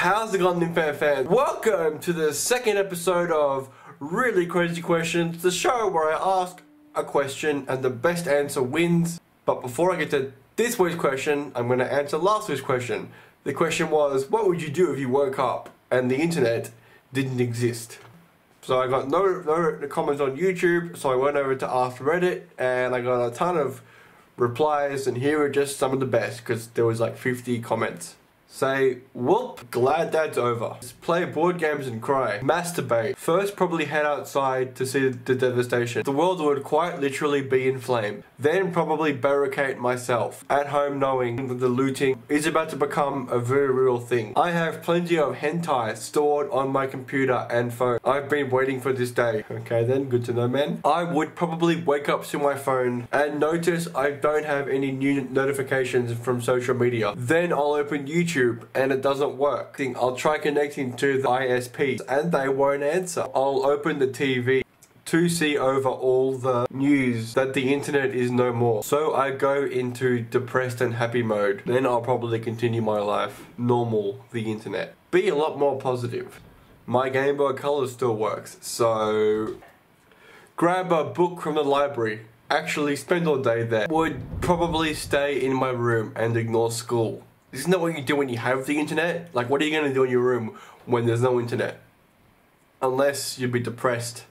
How's it going, Lynfan fans? Welcome to the second episode of Really Crazy Questions, the show where I ask a question and the best answer wins. But before I get to this week's question, I'm going to answer last week's question. The question was, what would you do if you woke up and the internet didn't exist? So I got no, no comments on YouTube, so I went over to Ask Reddit and I got a ton of replies and here are just some of the best because there was like 50 comments. Say, whoop, glad that's over. Play board games and cry. Masturbate. First probably head outside to see the devastation. The world would quite literally be in flame. Then probably barricade myself. At home knowing that the looting is about to become a very real thing. I have plenty of hentai stored on my computer and phone. I've been waiting for this day. Okay then, good to know man. I would probably wake up to my phone and notice I don't have any new notifications from social media. Then I'll open YouTube YouTube and it doesn't work. I'll try connecting to the ISP and they won't answer. I'll open the TV to see over all the news that the internet is no more. So I go into depressed and happy mode. Then I'll probably continue my life normal, the internet. Be a lot more positive. My Game Boy Color still works, so grab a book from the library, actually spend all day there. Would probably stay in my room and ignore school. Isn't what you do when you have the internet? Like, what are you going to do in your room when there's no internet? Unless you'd be depressed,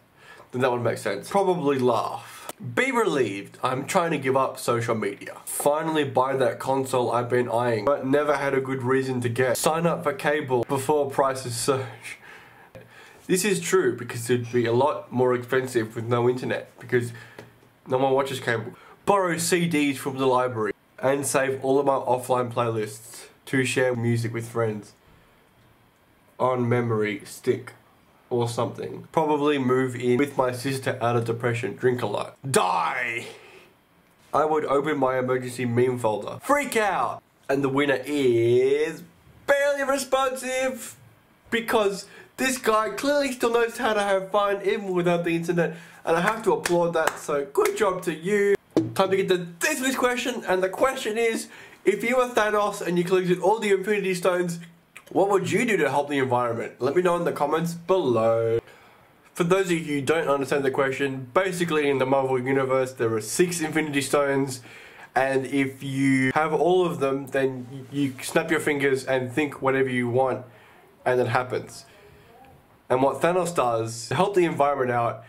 then that would make sense. Probably laugh. Be relieved, I'm trying to give up social media. Finally buy that console I've been eyeing, but never had a good reason to get. Sign up for cable before prices surge. This is true because it'd be a lot more expensive with no internet because no one watches cable. Borrow CDs from the library and save all of my offline playlists to share music with friends on memory stick or something. Probably move in with my sister out of depression, drink a lot. Die! I would open my emergency meme folder. Freak out! And the winner is barely responsive because this guy clearly still knows how to have fun even without the internet and I have to applaud that so good job to you. Time to get to this week's question, and the question is, if you were Thanos and you collected all the Infinity Stones, what would you do to help the environment? Let me know in the comments below. For those of you who don't understand the question, basically in the Marvel Universe there are six Infinity Stones, and if you have all of them, then you snap your fingers and think whatever you want, and it happens. And what Thanos does, to help the environment out,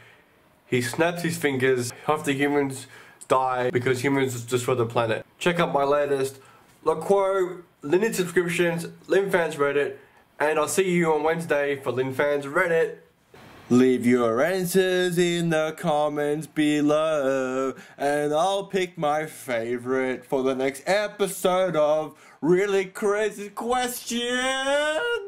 he snaps his fingers, half the humans die because humans destroy the planet. Check out my latest LaQuo, Lineage subscriptions, Lynfan's Reddit, and I'll see you on Wednesday for Lynfan's Reddit. Leave your answers in the comments below, and I'll pick my favorite for the next episode of Really Crazy Questions.